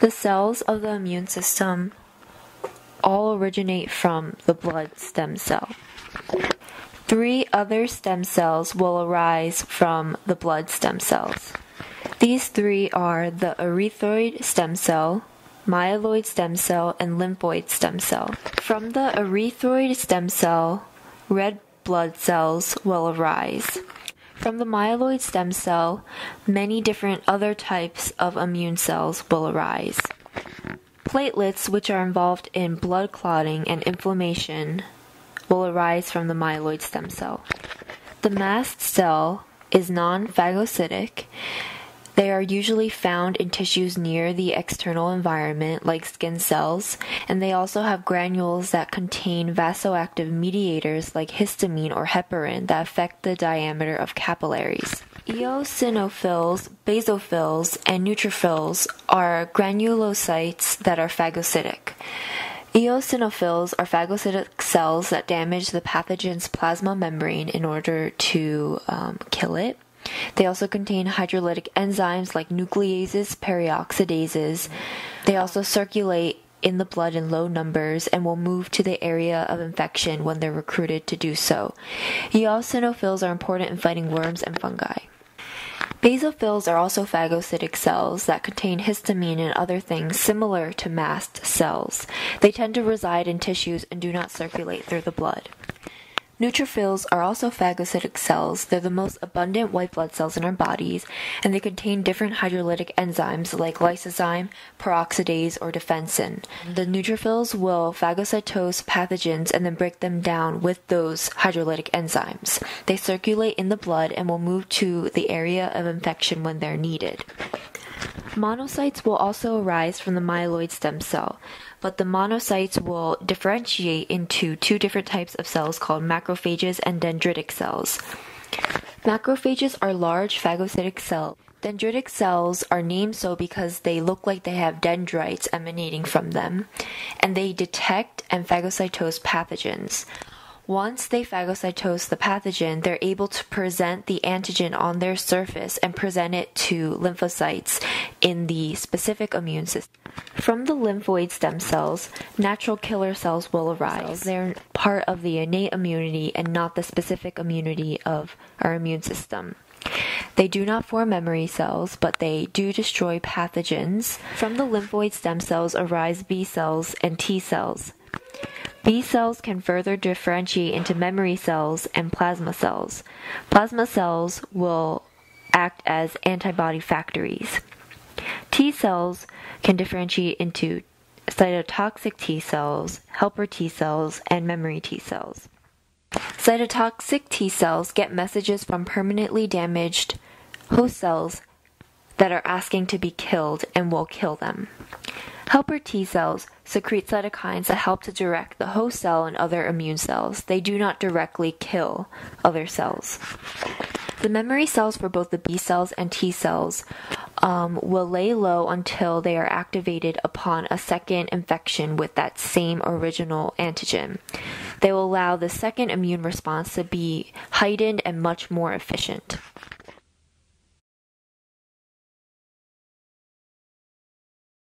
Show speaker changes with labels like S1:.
S1: The cells of the immune system all originate from the blood stem cell. Three other stem cells will arise from the blood stem cells. These three are the erythroid stem cell, myeloid stem cell, and lymphoid stem cell. From the erythroid stem cell, red blood cells will arise. From the myeloid stem cell, many different other types of immune cells will arise. Platelets, which are involved in blood clotting and inflammation, will arise from the myeloid stem cell. The mast cell is non phagocytic. They are usually found in tissues near the external environment, like skin cells, and they also have granules that contain vasoactive mediators like histamine or heparin that affect the diameter of capillaries. Eosinophils, basophils, and neutrophils are granulocytes that are phagocytic. Eosinophils are phagocytic cells that damage the pathogen's plasma membrane in order to um, kill it. They also contain hydrolytic enzymes like nucleases, peroxidases. They also circulate in the blood in low numbers and will move to the area of infection when they're recruited to do so. Eosinophils are important in fighting worms and fungi. Basophils are also phagocytic cells that contain histamine and other things similar to mast cells. They tend to reside in tissues and do not circulate through the blood. Neutrophils are also phagocytic cells. They're the most abundant white blood cells in our bodies, and they contain different hydrolytic enzymes like lysozyme, peroxidase, or defensin. The neutrophils will phagocytose pathogens and then break them down with those hydrolytic enzymes. They circulate in the blood and will move to the area of infection when they're needed. Monocytes will also arise from the myeloid stem cell, but the monocytes will differentiate into two different types of cells called macrophages and dendritic cells. Macrophages are large phagocytic cells. Dendritic cells are named so because they look like they have dendrites emanating from them, and they detect and phagocytose pathogens. Once they phagocytose the pathogen, they're able to present the antigen on their surface and present it to lymphocytes in the specific immune system. From the lymphoid stem cells, natural killer cells will arise. They're part of the innate immunity and not the specific immunity of our immune system. They do not form memory cells, but they do destroy pathogens. From the lymphoid stem cells arise B cells and T cells. B cells can further differentiate into memory cells and plasma cells. Plasma cells will act as antibody factories. T cells can differentiate into cytotoxic T cells, helper T cells, and memory T cells. Cytotoxic T cells get messages from permanently damaged host cells that are asking to be killed and will kill them. Helper T cells secrete cytokines that help to direct the host cell and other immune cells. They do not directly kill other cells. The memory cells for both the B cells and T cells um, will lay low until they are activated upon a second infection with that same original antigen. They will allow the second immune response to be heightened and much more efficient.